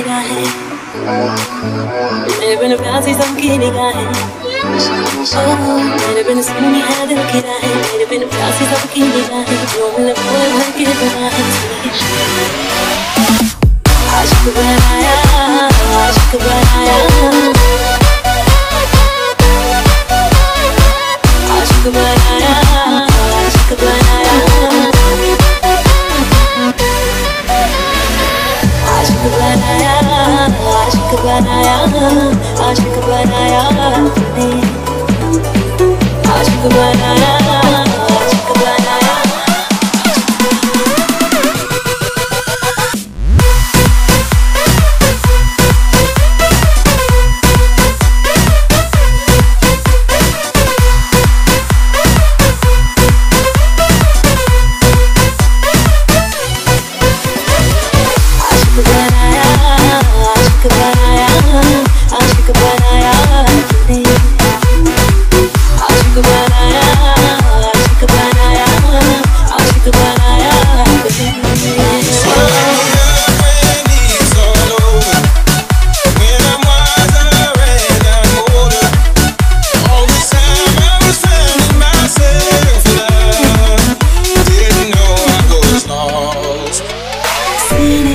राहें मेरे बिन प्यासी सबकी निगाहें मेरे बिन सुनी है दिल की राहें मेरे बिन प्यासी सबकी निगाहें जो मिले वो भर के बनाए आशिक बनाया आशिक बनाया। आशिक बनाया।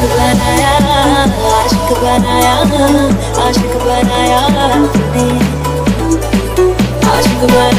आशिक बनाया आशिक बनाया आशिक बनाया आशिक बनाया